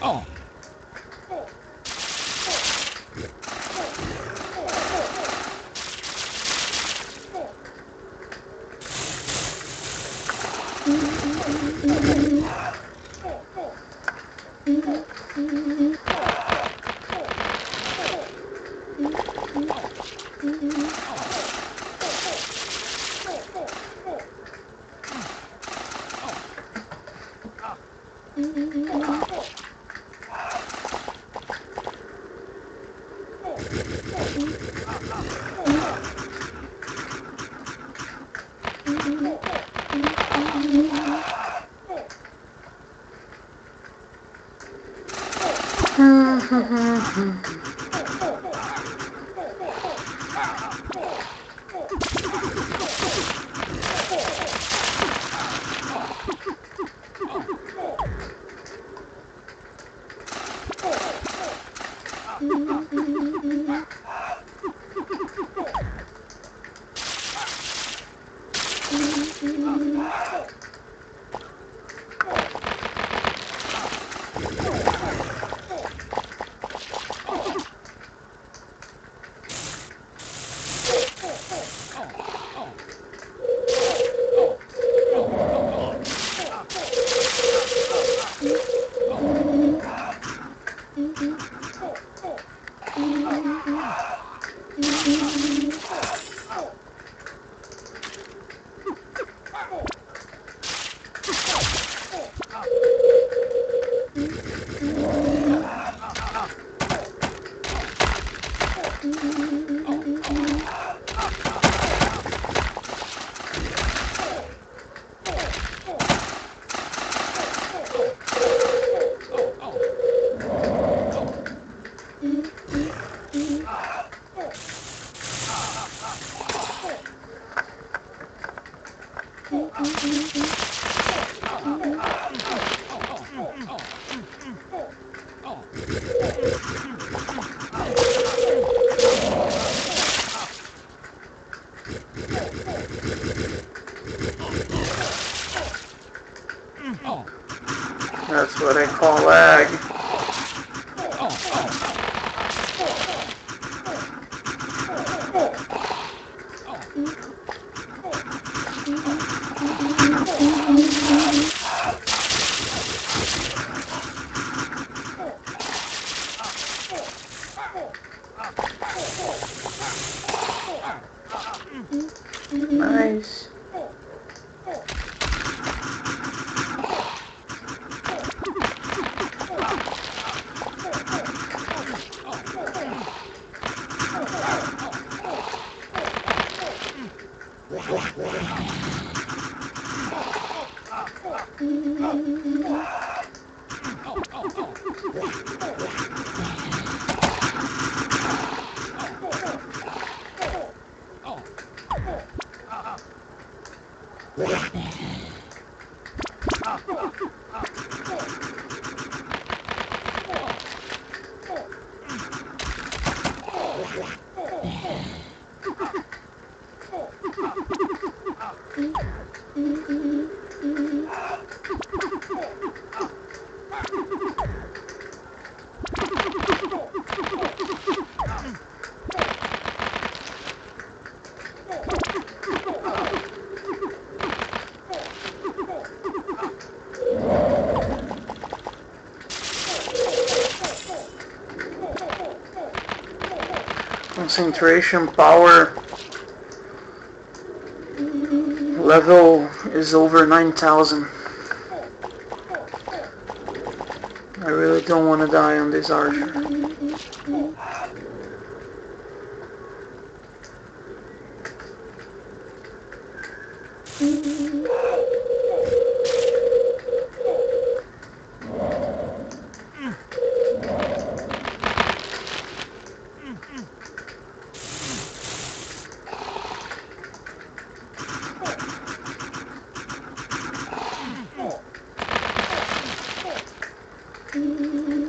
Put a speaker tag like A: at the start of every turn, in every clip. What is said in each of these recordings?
A: Oh. Oh. Thank. Concentration power level is over 9000. I really don't want to die on this archer. Nine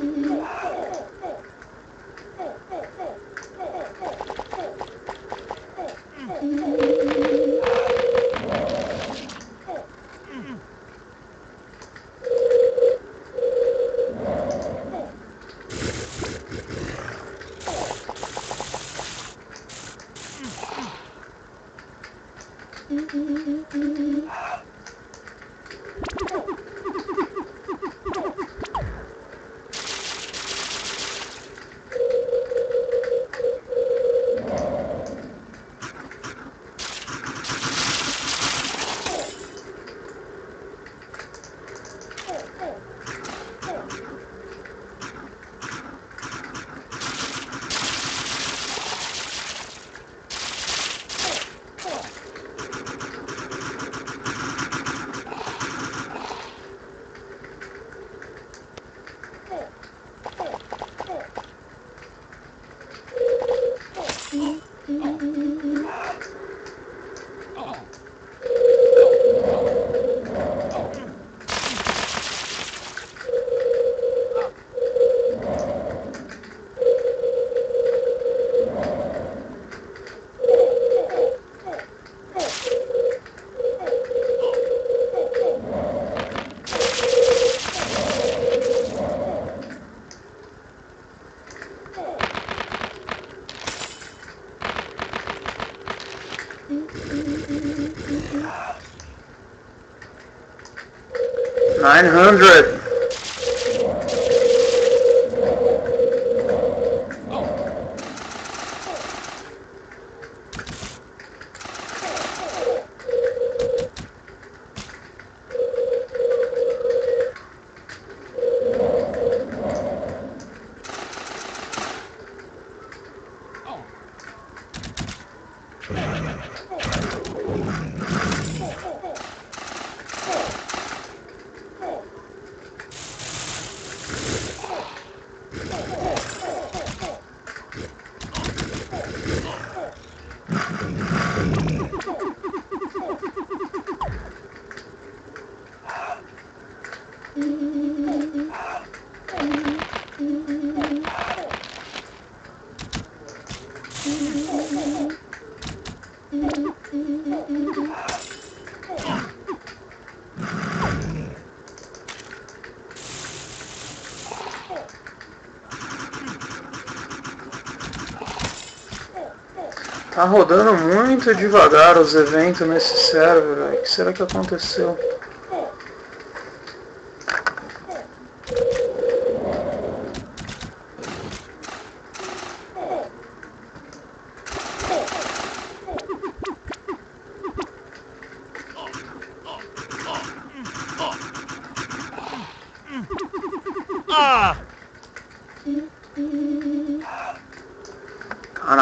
A: Tá rodando muito devagar os eventos nesse server, O que será que aconteceu?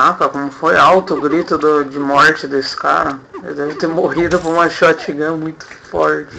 A: Caraca, como foi alto o grito do, de morte desse cara. Ele deve ter morrido por uma shotgun muito forte.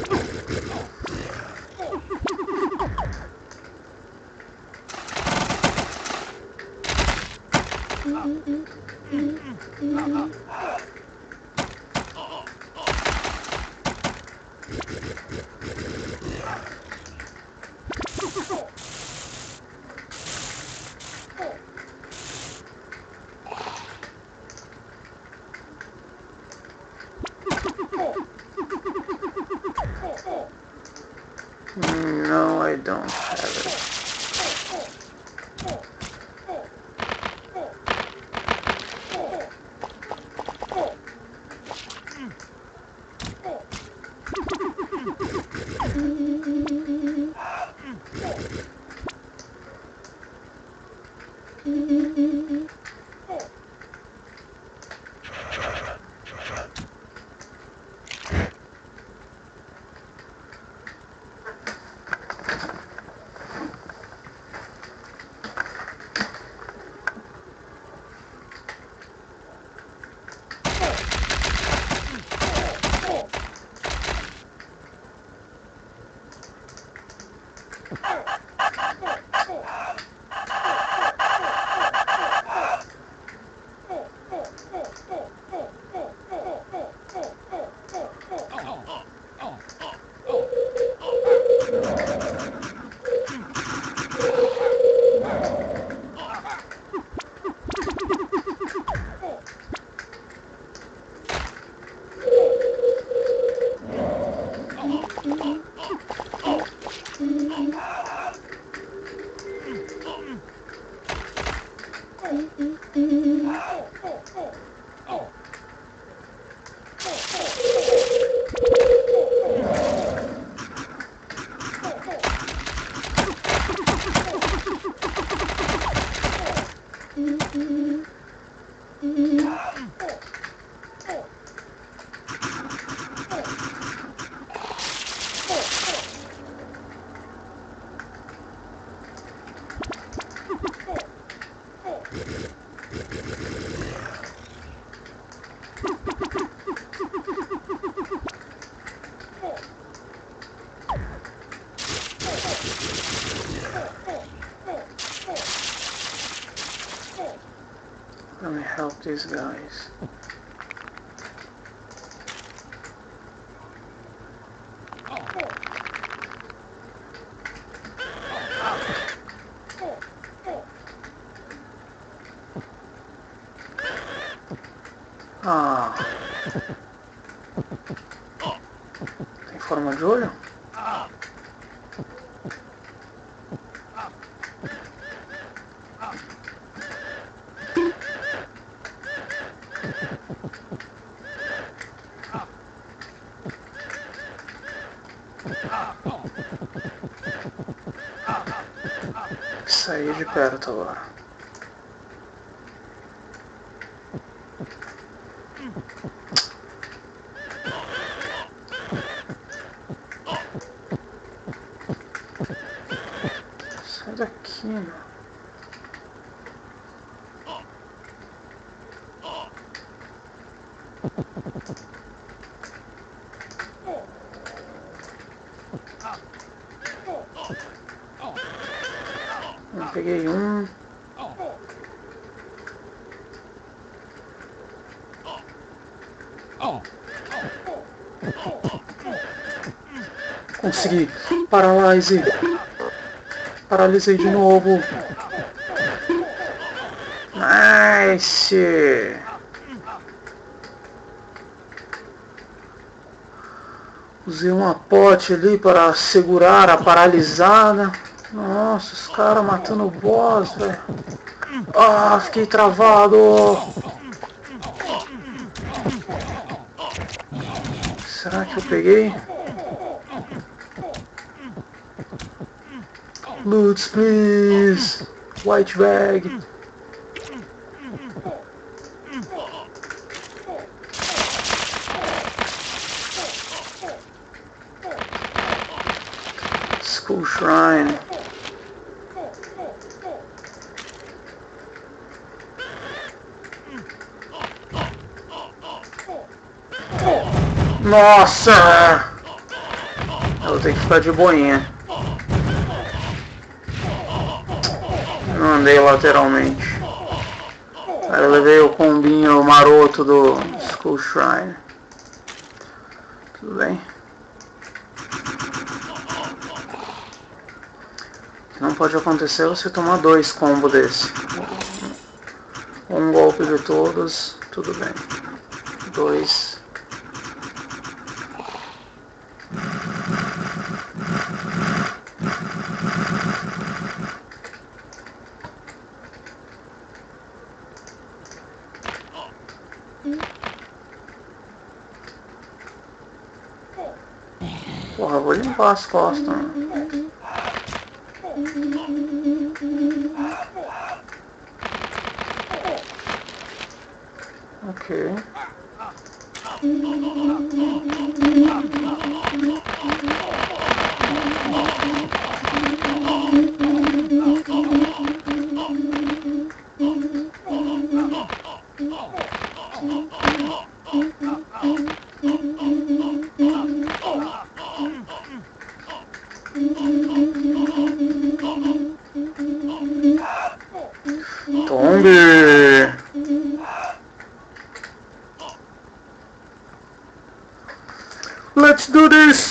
A: Let me help these guys. Sair de perto agora. Eu peguei um. Consegui. Paralise. Paralisei de novo. Nice. Usei uma pote ali para segurar a paralisada. Nossa, os caras matando o boss, velho. Ah, fiquei travado. Será que eu peguei? Loot, please. White bag. Nossa! Eu vou ter que ficar de boinha. Não andei lateralmente. Aí eu levei o combinho maroto do School Shrine. Tudo bem. O que não pode acontecer é você tomar dois combos desse. Um golpe de todos, tudo bem. Dois. Why where you lost last time? Okay. Tombe! Let's do this!